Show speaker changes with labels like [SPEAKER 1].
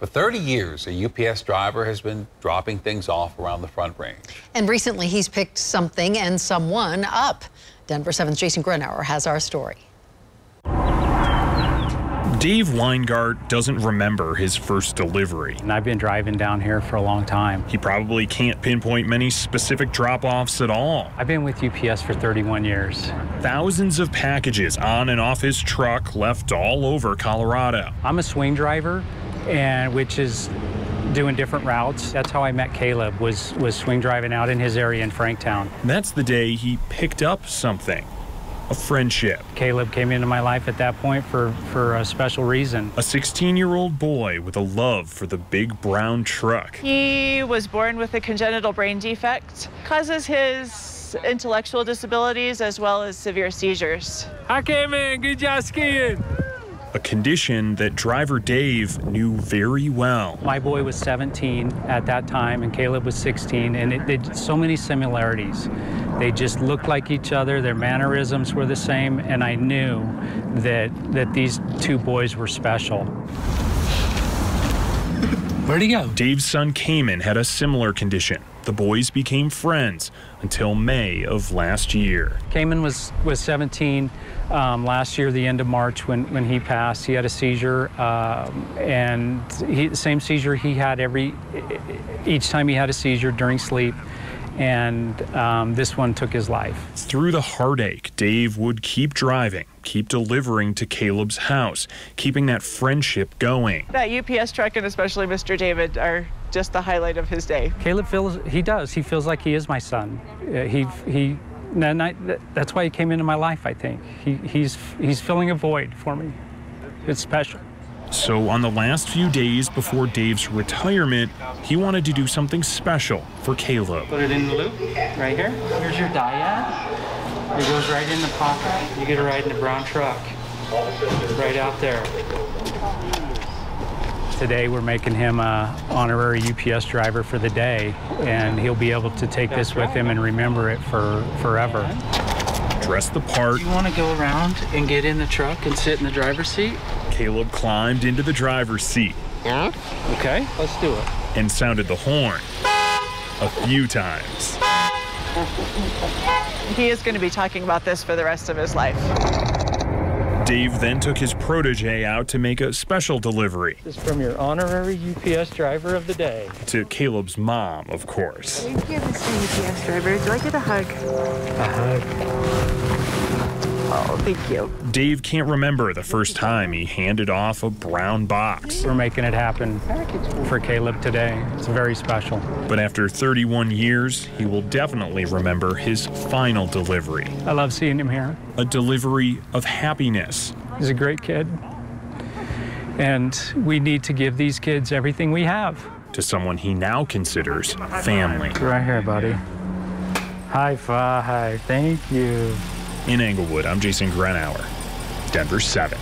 [SPEAKER 1] For 30 years, a UPS driver has been dropping things off around the Front Range.
[SPEAKER 2] And recently, he's picked something and someone up. Denver 7's Jason Gruenauer has our story.
[SPEAKER 3] Dave Weingardt doesn't remember his first delivery.
[SPEAKER 4] And I've been driving down here for a long time.
[SPEAKER 3] He probably can't pinpoint many specific drop offs at all.
[SPEAKER 4] I've been with UPS for 31 years.
[SPEAKER 3] Thousands of packages on and off his truck left all over Colorado.
[SPEAKER 4] I'm a swing driver, and which is doing different routes. That's how I met Caleb was was swing driving out in his area in Franktown.
[SPEAKER 3] That's the day he picked up something a friendship.
[SPEAKER 4] Caleb came into my life at that point for, for a special reason.
[SPEAKER 3] A 16 year old boy with a love for the big brown truck.
[SPEAKER 5] He was born with a congenital brain defect, causes his intellectual disabilities as well as severe seizures.
[SPEAKER 4] Hi, Cayman. Good job skiing
[SPEAKER 3] a condition that driver Dave knew very well.
[SPEAKER 4] My boy was 17 at that time, and Caleb was 16, and it did so many similarities. They just looked like each other, their mannerisms were the same, and I knew that, that these two boys were special.
[SPEAKER 3] Where'd he go? Dave's son Cayman had a similar condition. The boys became friends until May of last year.
[SPEAKER 4] Cayman was, was 17 um, last year, the end of March, when, when he passed. He had a seizure, um, and the same seizure he had every each time he had a seizure during sleep and um, this one took his life.
[SPEAKER 3] Through the heartache, Dave would keep driving, keep delivering to Caleb's house, keeping that friendship going.
[SPEAKER 5] That UPS truck and especially Mr. David are just the highlight of his day.
[SPEAKER 4] Caleb feels, he does, he feels like he is my son. Uh, he, he, and I, that's why he came into my life, I think. He, he's, he's filling a void for me. It's special.
[SPEAKER 3] So, on the last few days before Dave's retirement, he wanted to do something special for Caleb.
[SPEAKER 4] Put it in the loop right here. Here's your DIAD. It goes right in the pocket. You get to ride in the brown truck right out there. Today we're making him a honorary UPS driver for the day, and he'll be able to take this with him and remember it for forever.
[SPEAKER 3] Dress the part.
[SPEAKER 4] Do you want to go around and get in the truck and sit in the driver's seat?
[SPEAKER 3] Caleb climbed into the driver's seat.
[SPEAKER 4] Yeah? Okay, let's do it.
[SPEAKER 3] And sounded the horn a few times.
[SPEAKER 5] He is going to be talking about this for the rest of his life.
[SPEAKER 3] Dave then took his protege out to make a special delivery.
[SPEAKER 4] This is from your honorary UPS driver of the day.
[SPEAKER 3] To Caleb's mom, of course.
[SPEAKER 5] Thank you, Mr. UPS driver. Do I get a hug?
[SPEAKER 4] A hug.
[SPEAKER 5] Oh, thank you.
[SPEAKER 3] Dave can't remember the first time he handed off a brown box.
[SPEAKER 4] We're making it happen for Caleb today. It's very special.
[SPEAKER 3] But after 31 years, he will definitely remember his final delivery.
[SPEAKER 4] I love seeing him here.
[SPEAKER 3] A delivery of happiness.
[SPEAKER 4] He's a great kid. And we need to give these kids everything we have.
[SPEAKER 3] To someone he now considers family.
[SPEAKER 4] Right here, buddy. High five. Thank you.
[SPEAKER 3] In Englewood, I'm Jason Gruenauer, Denver 7.